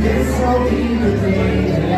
This will be the day.